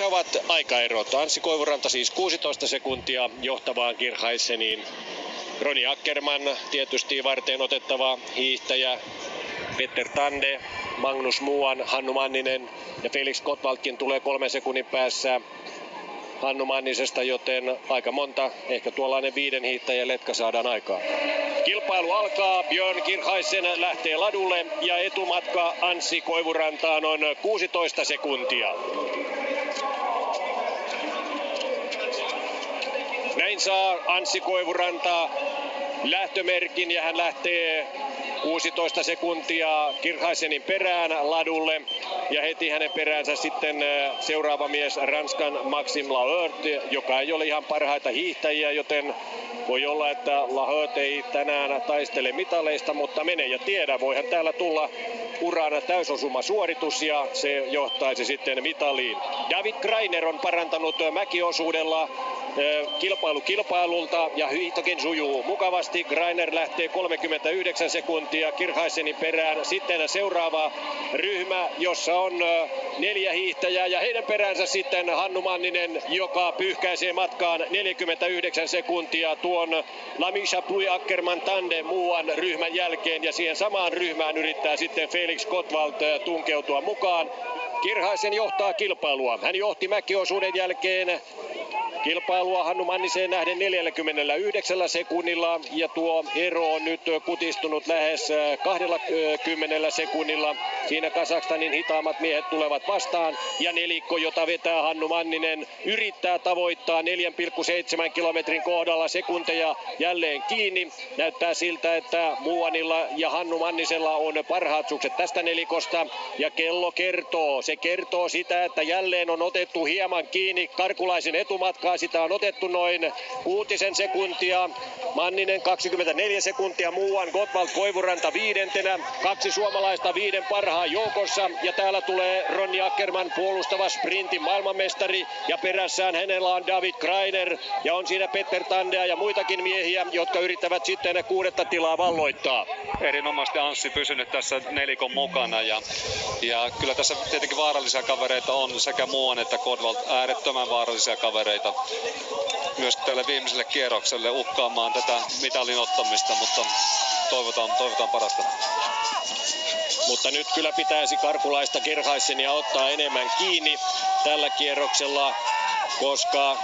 ovat aikaerot. Anssi Koivuranta siis 16 sekuntia johtavaan Kirhaiseniin. Roni Ackerman tietysti varten otettava hiihtäjä. Petter Tande, Magnus Muuan, Hannu Manninen ja Felix Kotvaltkin tulee kolmen sekunnin päässä Hannu Mannisesta, joten aika monta, ehkä tuollainen viiden hiihtäjän letka saadaan aikaan. Kilpailu alkaa, Björn Kirhaisen lähtee ladulle ja etumatka Anssi Koivurantaan on 16 sekuntia. Näin saa Anssi Koivuranta lähtömerkin ja hän lähtee 16 sekuntia Kirhaisenin perään ladulle. Ja heti hänen peräänsä sitten seuraava mies Ranskan Maxim Laert, joka ei ole ihan parhaita hiihtäjiä, joten voi olla, että Laert ei tänään taistele mitaleista, mutta mene ja tiedä, voihan täällä tulla uran täysosuma suoritus ja se johtaisi sitten mitaliin. David Kreiner on parantanut mäkiosuudella kilpailu kilpailulta ja hiihtokin sujuu mukavasti. Greiner lähtee 39 sekuntia Kirhaisenin perään. Sitten seuraava ryhmä, jossa on neljä hiihtäjää ja heidän peräänsä sitten Hannu Manninen, joka pyyhkäisee matkaan 49 sekuntia tuon Lamisha Pui Ackerman Tande muuan ryhmän jälkeen ja siihen samaan ryhmään yrittää sitten Felix Kotwald tunkeutua mukaan. Kirhaisen johtaa kilpailua. Hän johti mäkiosuuden jälkeen Kilpailua Hannu Manniseen nähden 49 sekunnilla ja tuo ero on nyt kutistunut lähes 20 sekunnilla. Siinä Kasakstanin hitaammat miehet tulevat vastaan ja nelikko, jota vetää Hannu Manninen, yrittää tavoittaa 4,7 kilometrin kohdalla sekunteja jälleen kiinni. Näyttää siltä, että Muuanilla ja Hannu Mannisella on parhaat sukset tästä nelikosta ja kello kertoo. Se kertoo sitä, että jälleen on otettu hieman kiinni Karkulaisen etumatka aikaa. Sitä on otettu noin kuutisen sekuntia. Manninen 24 sekuntia, muuan Gottwald Koivuranta viidentenä. Kaksi suomalaista viiden parhaan joukossa. Ja täällä tulee Ronny Ackerman puolustava sprintin maailmanmestari. Ja perässään hänellä on David Kreiner. Ja on siinä Petter Tandea ja muitakin miehiä, jotka yrittävät sitten kuudetta tilaa valloittaa. Erinomaisesti Anssi pysynyt tässä nelikon mukana. Ja, ja kyllä tässä tietenkin vaarallisia kavereita on sekä muuan että Godwald äärettömän vaarallisia kavereita myös tälle viimeiselle kierrokselle uhkaamaan tätä mitalin ottamista, mutta toivotaan, toivotaan parasta. Mutta nyt kyllä pitäisi karkulaista ja ottaa enemmän kiinni tällä kierroksella, koska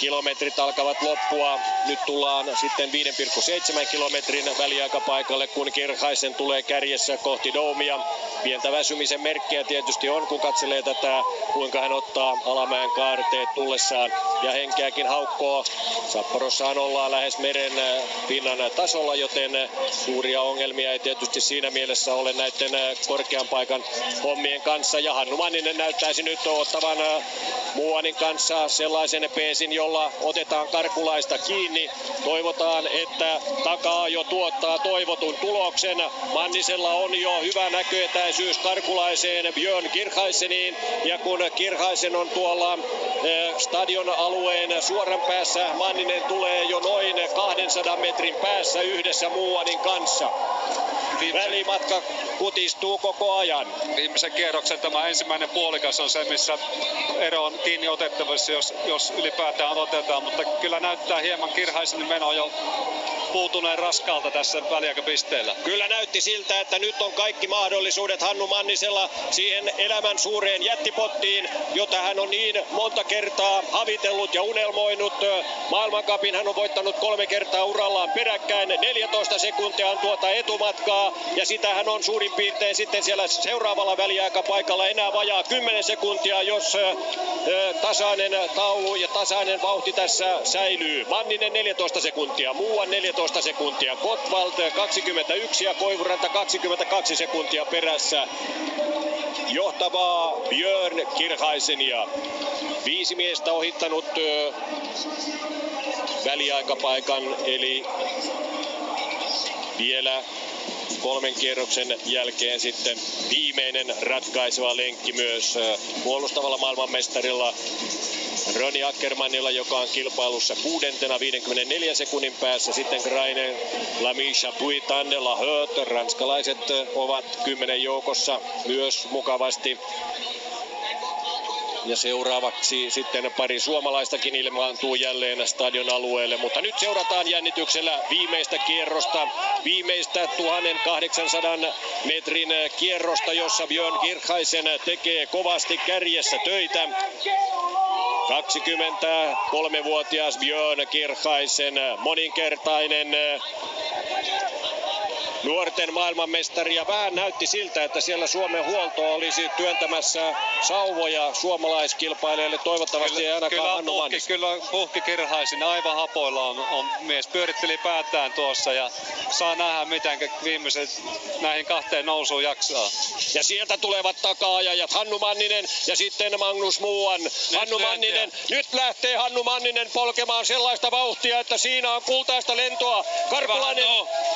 kilometrit alkavat loppua. Nyt tullaan sitten 5,7 kilometrin väliaikapaikalle, kun Kirhaisen tulee kärjessä kohti Doumia. Pientä väsymisen merkkiä tietysti on, kun katselee tätä, kuinka hän ottaa alamäen kaarteet tullessaan ja henkeäkin haukkoo. Sapporossahan ollaan lähes meren äh, pinnan tasolla, joten äh, suuria ongelmia ei tietysti siinä mielessä ole näiden äh, korkean paikan hommien kanssa. Ja Hannu Manninen näyttäisi nyt ottavan Muuanin kanssa sellaisen peesin, jolla otetaan karkulaista kiinni. Toivotaan, että takaa jo tuottaa toivotun tuloksen. Mannisella on jo hyvä näköetäisyys karkulaiseen Björn Kirchaiseniin. Ja kun Kirchaisen on tuolla eh, stadion alueen suoran päässä, Manninen tulee jo noin 200 metrin päässä yhdessä Muuanin kanssa. Välimatka kutistuu koko ajan. Viimeisen kierroksen tämä ensimmäinen puolikas on se, missä ero on kiinni otettavissa, jos, jos ylipäätään otetaan, mutta kyllä näyttää hieman kirhaisen meno jo puutuneen raskalta tässä väliaikapisteellä. Kyllä näytti siltä, että nyt on kaikki mahdollisuudet Hannu Mannisella siihen elämän suureen jättipottiin, jota hän on niin monta kertaa havitellut ja unelmoinut. Maailmankapin hän on voittanut kolme kertaa urallaan peräkkäin. 14 sekuntia on tuota etumatkaa ja sitä hän on suurin piirtein sitten siellä seuraavalla väliaikapaikalla enää vajaa 10 sekuntia, jos tasainen taulu ja tasainen vauhti tässä säilyy. Manninen 14 sekuntia, Muuan 14 sekuntia, Kotwald 21 ja Koivuranta 22 sekuntia perässä. Johtavaa Björn Kirhaisenia. Viisi miestä ohittanut väliaikapaikan, eli vielä kolmen kierroksen jälkeen sitten viimeinen ratkaiseva lenkki myös puolustavalla maailmanmestarilla Roni Ackermanilla, joka on kilpailussa kuudentena 54 sekunnin päässä. Sitten Graine, Lamisha, Puitandela, Höt. Ranskalaiset ovat kymmenen joukossa myös mukavasti. Ja seuraavaksi sitten pari suomalaistakin ilmaantuu jälleen stadion alueelle, mutta nyt seurataan jännityksellä viimeistä kierrosta, viimeistä 1800 metrin kierrosta, jossa Björn Kirchhaisen tekee kovasti kärjessä töitä. 23-vuotias Björn Kirchhaisen moninkertainen nuorten maailmanmestari ja vähän näytti siltä, että siellä Suomen huolto olisi työntämässä sauvoja suomalaiskilpailijoille. Toivottavasti kyllä, ei ainakaan kyllä, Hannu puhki, kyllä puhki Kirhaisin aivan hapoilla on, on, mies. Pyöritteli päätään tuossa ja saa nähdä miten viimeiset näihin kahteen nousuun jaksaa. Ja sieltä tulevat taka-ajajat Hannu Manninen ja sitten Magnus Muuan. Nyt Hannu Manninen, nyt lähtee Hannu Manninen polkemaan sellaista vauhtia, että siinä on kultaista lentoa. Karkulainen,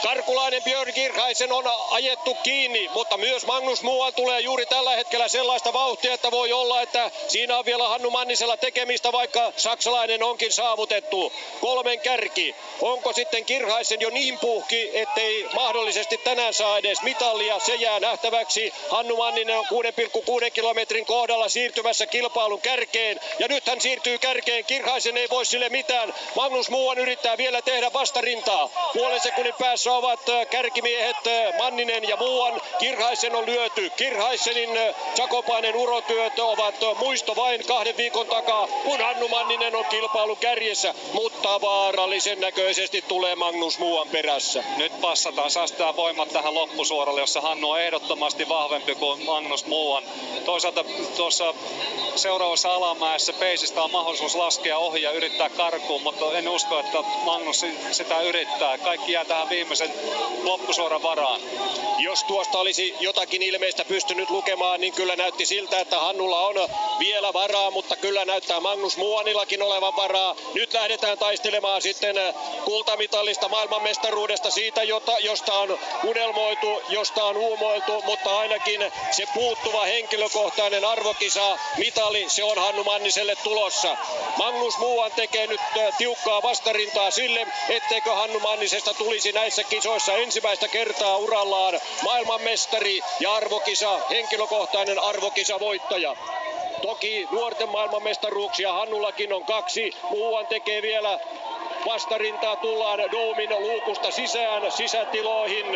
Karkulainen Björn Kirkaisen on ajettu kiinni, mutta myös Magnus Muuan tulee juuri tällä hetkellä sellaista vauhtia, että voi olla, että siinä on vielä Hannu Mannisella tekemistä, vaikka saksalainen onkin saavutettu. Kolmen kärki. Onko sitten Kirhaisen jo niin puhki, ettei mahdollisesti tänään saa edes mitallia? Se jää nähtäväksi. Hannu Manninen on 6,6 kilometrin kohdalla siirtymässä kilpailun kärkeen. Ja nyt hän siirtyy kärkeen. Kirhaisen ei voi sille mitään. Magnus Muuan yrittää vielä tehdä vastarintaa. Puolen sekunnin päässä ovat kärkimiehet miehet eh, Manninen ja Muuan. Kirhaisen on lyöty. Kirhaisenin eh, urotyöt ovat eh, muisto vain kahden viikon takaa, kun Hannu Manninen on kilpailu kärjessä. Mutta vaarallisen näköisesti tulee Magnus Muuan perässä. Nyt passataan, säästää voimat tähän loppusuoralle, jossa Hannu on ehdottomasti vahvempi kuin Magnus Muuan. Toisaalta tuossa seuraavassa alamäessä peisistä on mahdollisuus laskea ohi ja yrittää karkuun, mutta en usko, että Magnus sitä yrittää. Kaikki jää tähän viimeisen loppusuoralle suoran varaan. Jos tuosta olisi jotakin ilmeistä pystynyt lukemaan, niin kyllä näytti siltä, että Hannulla on vielä varaa, mutta kyllä näyttää Magnus Muonillakin olevan varaa. Nyt lähdetään taistelemaan sitten kultamitallista maailmanmestaruudesta siitä, jota, josta on unelmoitu, josta on uumoiltu, mutta ainakin se puuttuva henkilökohtainen arvokisa, mitali, se on Hannu Manniselle tulossa. Magnus Muuan tekee nyt tiukkaa vastarintaa sille, etteikö Hannu Mannisesta tulisi näissä kisoissa ensimmäistä kertaa urallaan maailmanmestari ja arvokisa, henkilökohtainen arvokisa voittaja. Toki nuorten maailmanmestaruuksia Hannullakin on kaksi. Muuan tekee vielä vastarintaa tullaan Doomin luukusta sisään sisätiloihin.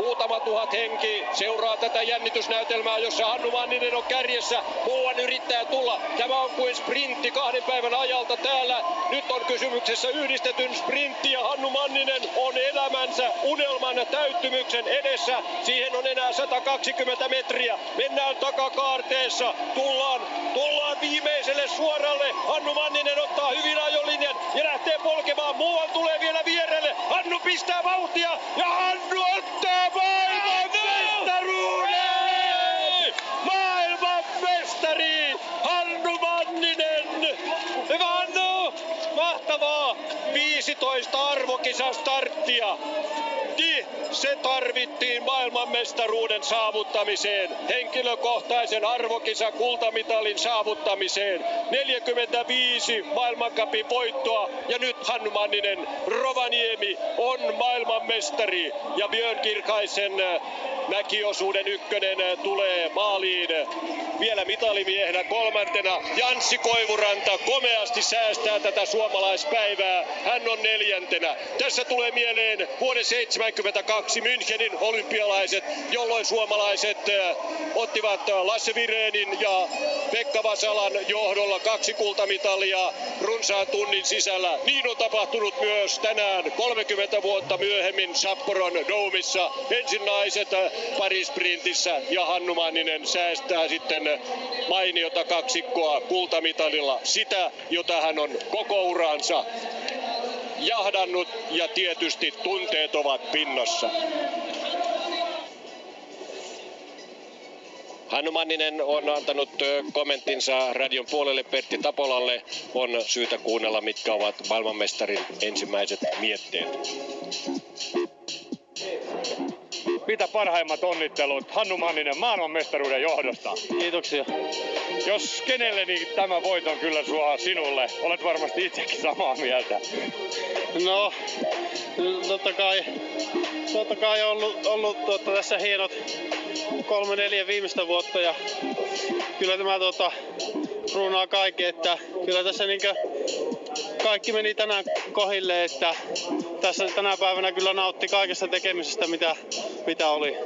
Muutama tuhat henki seuraa tätä jännitysnäytelmää, jossa Hannu Manninen on kärjessä. Muuan yrittää tulla. Tämä on kuin sprintti kahden päivän ajalta täällä. Nyt on kysymyksessä yhdistetyn sprintti ja Hannu Manninen on elämänsä unelman täyttymyksen edessä. Siihen on enää 120 metriä. Mennään takakaarteessa. Tullaan, tullaan viimeiselle suoralle. Hannu Manninen ottaa hyvin ajolinjan ja lähtee polkemaan. Muuan tulee vielä vierelle. Hannu pistää vauhtia ja Hannu ottaa maailmanmestaruuden! Maailmanmestari Hannu Manninen! Hyvä Hannu! Mahtavaa! 15 arvokisan se tarvittiin maailmanmestaruuden saavuttamiseen, henkilökohtaisen arvokisa kultamitalin saavuttamiseen, 45 maailmankapin voittoa ja nyt Hannu Manninen Rovaniemi on maailmanmestari ja Björn Kirkaisen äh, mäkiosuuden ykkönen äh, tulee maaliin vielä mitalimiehenä kolmantena. Janssi Koivuranta komeasti säästää tätä suomalaispäivää. Hän on neljäntenä. Tässä tulee mieleen vuoden 72 Münchenin olympialaiset, jolloin suomalaiset ottivat Lasse Virenin ja Pekka Vasalan johdolla kaksi kultamitalia runsaan tunnin sisällä. Niin on tapahtunut myös tänään 30 vuotta myöhemmin Sapporon Doumissa. Ensin naiset parisprintissä ja Hannu Manninen säästää sitten mainiota kaksikkoa kultamitalilla. Sitä, jota hän on koko uransa jahdannut ja tietysti tunteet ovat pinnassa. Hannu Manninen on antanut kommenttinsa radion puolelle Pertti Tapolalle. On syytä kuunnella, mitkä ovat maailmanmestarin ensimmäiset mietteet. Mitä parhaimmat onnittelut Hannu Manninen maailmanmestaruuden johdosta. Kiitoksia. Jos kenelle, niin tämä voiton kyllä sua sinulle. Olet varmasti itsekin samaa mieltä. No, totta kai, totta kai on ollut, ollut tuota, tässä hienot kolme neljä viimeistä vuotta ja kyllä tämä tuota, ruunaa kaiken, että kyllä tässä niinkö kaikki meni tänään kohille, että tässä tänä päivänä kyllä nautti kaikesta tekemisestä, mitä, mitä oli.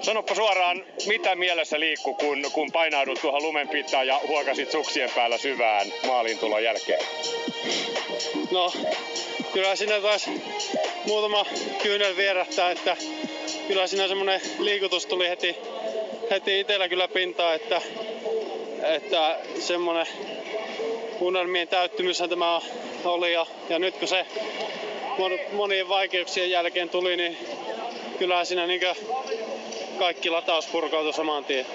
Sanoppa suoraan, mitä mielessä liikkuu, kun, kun painaudut tuohon lumenpitaan ja huokasit suksien päällä syvään tulon jälkeen? No, kyllä siinä taas muutama kyynel vierähtää, että kyllä siinä semmoinen liikutus tuli heti, heti itsellä kyllä pintaan, että, että semmoinen unelmien täyttymyshän tämä oli ja, ja nyt kun se monien vaikeuksien jälkeen tuli, niin kyllä siinä niin kaikki lataus purkautui saman tien.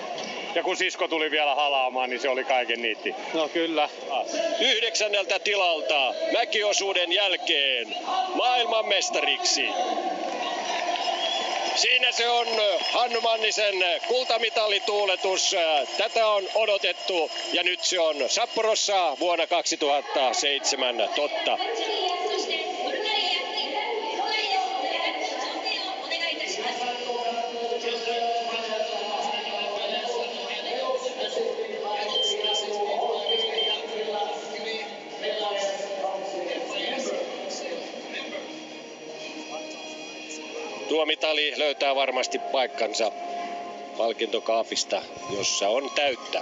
Ja kun sisko tuli vielä halaamaan, niin se oli kaiken niitti. No kyllä. Yhdeksänneltä tilalta mäkiosuuden jälkeen maailmanmestariksi. Siinä se on Hannu Mannisen kultamitalituuletus. Tätä on odotettu ja nyt se on Sapporossa vuonna 2007 totta. Tuo mitali löytää varmasti paikkansa palkintokaapista, jossa on täyttä.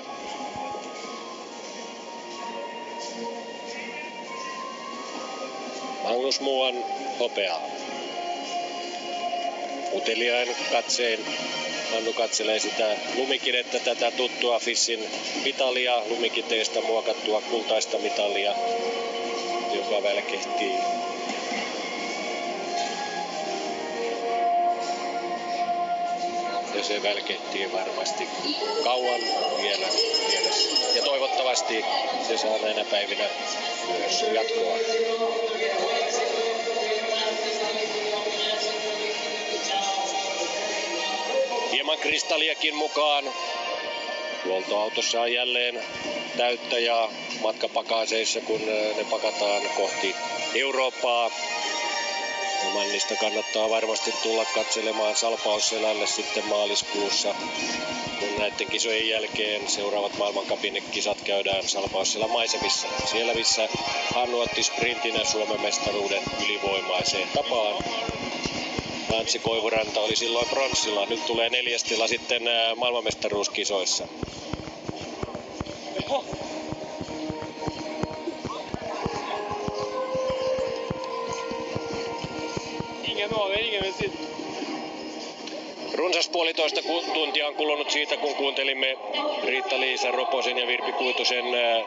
Magnus Muuan hopeaa. Uteliain katsein Hannu katselee sitä lumikidettä, tätä tuttua Fissin mitalia, lumikiteestä muokattua kultaista mitalia, joka välkehtii se välkehtii varmasti kauan vielä mielessä. Ja toivottavasti se saa näinä päivinä myös jatkoa. Hieman kristalliakin mukaan. Huoltoautossa on jälleen täyttä ja matkapakaseissa, kun ne pakataan kohti Eurooppaa. Mannista kannattaa varmasti tulla katselemaan Salpausselälle sitten maaliskuussa. Kun näiden kisojen jälkeen seuraavat maailmankapin kisat käydään Salpausselän maisemissa. Siellä missä Hannu otti sprintinä Suomen mestaruuden ylivoimaiseen tapaan. Antsi Koivuranta oli silloin pronssilla. Nyt tulee neljästila sitten maailmanmestaruuskisoissa. Oho. Runsas puolitoista tuntia on kulunut siitä, kun kuuntelimme Riitta-Liisa Roposen ja Virpi Kuitusen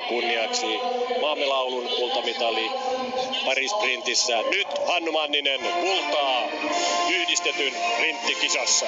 kunniaksi maamme laulun kultamitali parisprintissä. Nyt Hannu Manninen kultaa yhdistetyn rinttikisassa.